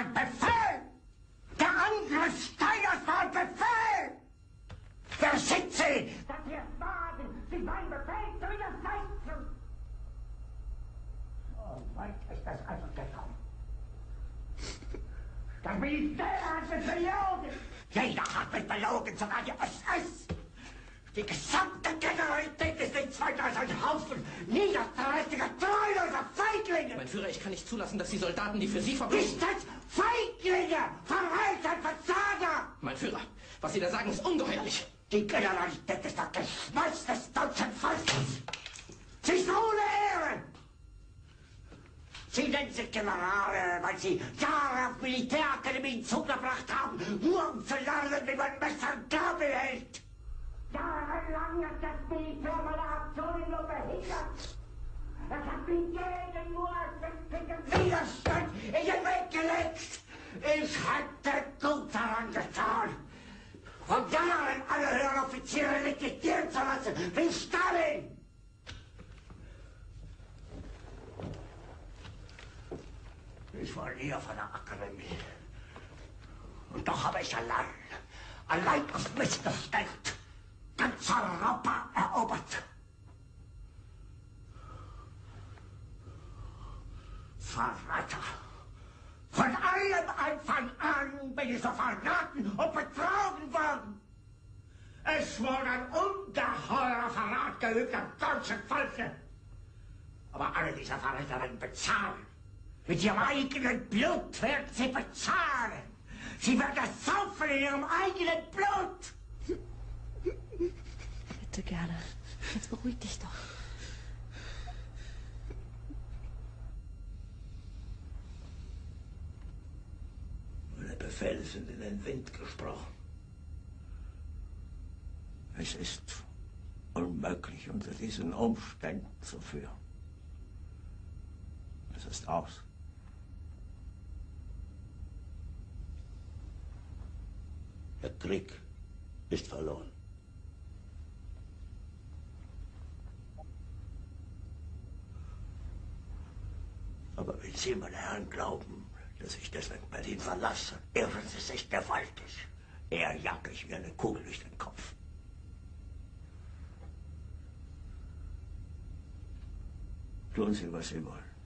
ein Befehl! Der Angriff Steiners war ein Befehl! Wer sind Sie? Dass Sie es wagen, sich meinem Befehl zu widersetzen! So weit ist das also gekommen. Das Militär hat mich belogen! Jeder hat mich belogen, sogar die SS! Die gesamte Generalität ist nichts weiter als ein Haufen niederträchtiger, treuloser Feiglinge! Mein Führer, ich kann nicht zulassen, dass die Soldaten, die für Sie verbringen... Ist das Feiglinge! Verreiter, Versager! Mein Führer, was Sie da sagen, ist ungeheuerlich. Die Generalität ist das Geschmeiß des deutschen Volkes! Sie ist ohne Ehre! Sie nennen sich Generale, weil Sie Jahre auf Militärakademien zugebracht haben, nur um zu lernen, wie man Messer und Gabel hält! Jahrelang hat das Militär meine Aktionen nur behindert! Es hat mir jeden nur ersichtlichen Widerstand in den Weg gelegt! Ich hätte Ich war nie auf einer Akademie. Und doch habe ich allein, allein auf mich gestellt, ganz Europa erobert. Verräter! Von allem Anfang an bin ich so verraten und betrogen worden. Es wurde ein ungeheurer Verrat geübt am deutschen Volke. Aber alle diese Verräter werden bezahlen. Mit ihrem eigenen Blut werden sie bezahlen. Sie werden das saufen in ihrem eigenen Blut. Bitte gerne. Jetzt beruhig dich doch. Meine Befehle sind in den Wind gesprochen. Es ist unmöglich, unter diesen Umständen zu führen. Es ist aus. Krieg ist verloren. Aber wenn Sie, meine Herren, glauben, dass ich deswegen Berlin verlasse, irren Sie sich gewaltig. Eher jage ich mir eine Kugel durch den Kopf. Tun Sie, was Sie wollen.